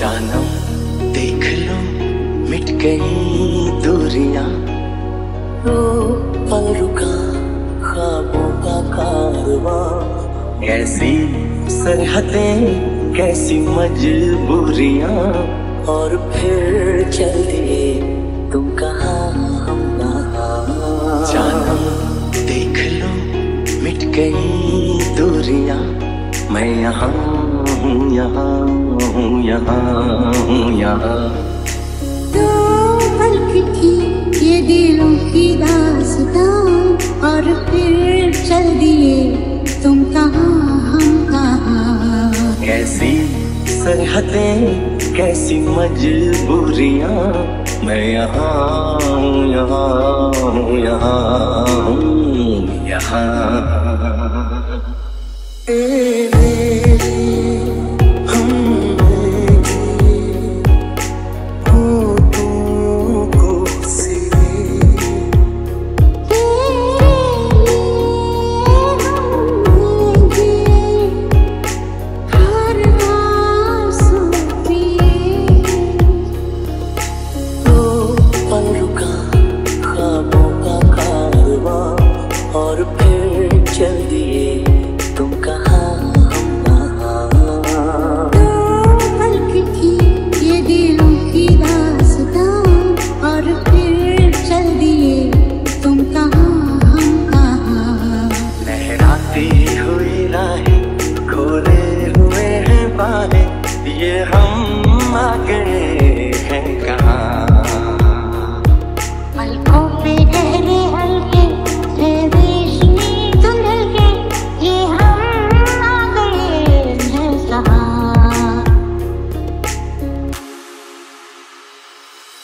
जानम देख लो, मिट गई दूरियाँ। ओ पल रुका खाबों का कारवा। कैसी सरहदें, कैसी मजबूरियाँ। और फिर चल दिए तुम कहा जानम देख लो, मिट गई दूरियाँ। मैं यहाँ हूँ यहाँ हूँ यहाँ हूँ यहाँ तो पलक थी ये दिलों की और फिर चल दिए तुम कहाँ हम कहाँ कैसी सरहदें, कैसी मजबूरियाँ, मैं यहाँ यहाँ यहाँ यहाँ।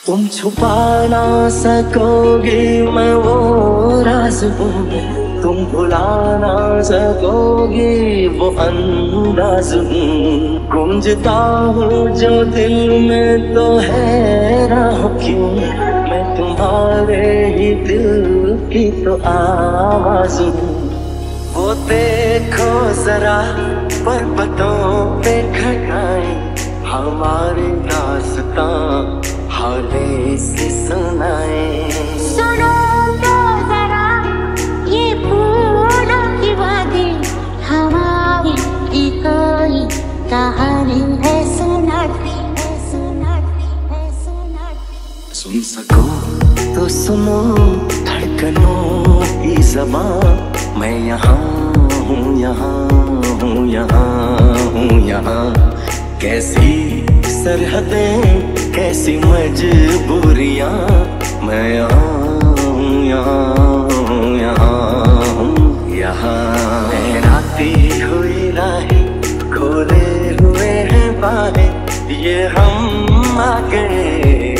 तुम छुपा ना सकोगे, मैं वो राज हूँ तुम भुला ना सकोगे, वो अंदाज हूँ गुंजता हूँ जो दिल में तो है राह क्यों? मैं तुम्हारे ही दिल की तो आवाज़ हूँ। वो देखो जरा, पर्वतों पे घटाए हमारे रास्ता हाले से सुनाए। सुनो तो जरा ये फूलों की वादी। हमारी की कोई कहानी है सुनाती है सुनाती है सुनाती सुन सको तो सुनो धड़कनों की जबान मैं यहाँ हूँ यहाँ हूँ यहाँ हूँ यहाँ। कैसी सरहदें कैसी मजबूरियाँ, मैं आऊँ यहाँ यहाँ यहाँ हूँ लहराती हुई राहें, खोले हुए हैं बाहें ये हम आ गए